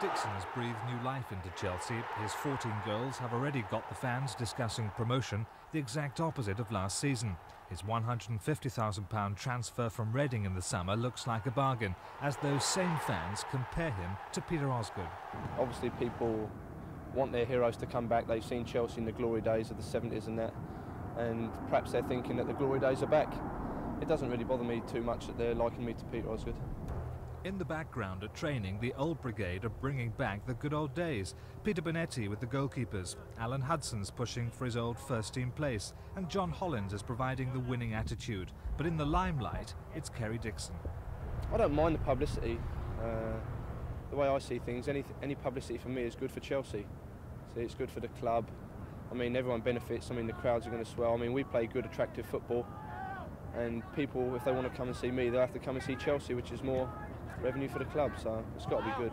Dixon has breathed new life into Chelsea. His 14 goals have already got the fans discussing promotion, the exact opposite of last season. His £150,000 transfer from Reading in the summer looks like a bargain, as those same fans compare him to Peter Osgood. Obviously, people want their heroes to come back. They've seen Chelsea in the glory days of the 70s and that, and perhaps they're thinking that the glory days are back. It doesn't really bother me too much that they're liking me to Peter Osgood. In the background at training, the old brigade are bringing back the good old days. Peter Bonetti with the goalkeepers, Alan Hudson's pushing for his old first team place, and John Hollins is providing the winning attitude. But in the limelight, it's Kerry Dixon. I don't mind the publicity. Uh, the way I see things, any, any publicity for me is good for Chelsea. So it's good for the club. I mean, everyone benefits. I mean, the crowds are going to swell. I mean, we play good, attractive football. And people, if they want to come and see me, they'll have to come and see Chelsea, which is more revenue for the club, so it's got to be good.